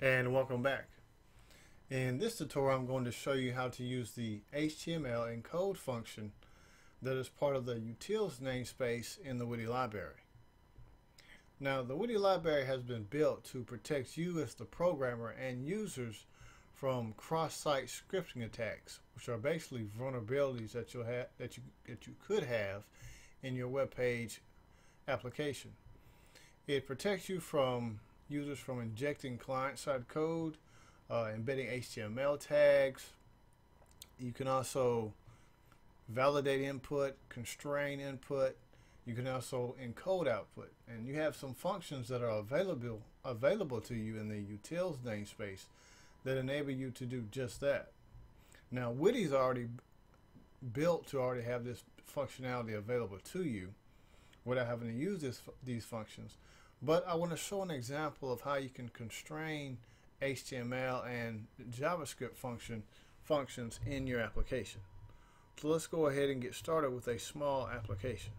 and welcome back. In this tutorial I'm going to show you how to use the HTML encode function that is part of the utils namespace in the Witty library. Now the Witty library has been built to protect you as the programmer and users from cross-site scripting attacks, which are basically vulnerabilities that you'll have that you that you could have in your web page application. It protects you from users from injecting client-side code, uh, embedding HTML tags. You can also validate input, constrain input. You can also encode output, and you have some functions that are available available to you in the utils namespace that enable you to do just that. Now, Witty's already built to already have this functionality available to you without having to use this, these functions. But I want to show an example of how you can constrain HTML and JavaScript function functions in your application. So let's go ahead and get started with a small application.